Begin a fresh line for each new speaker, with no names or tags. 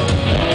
Bye.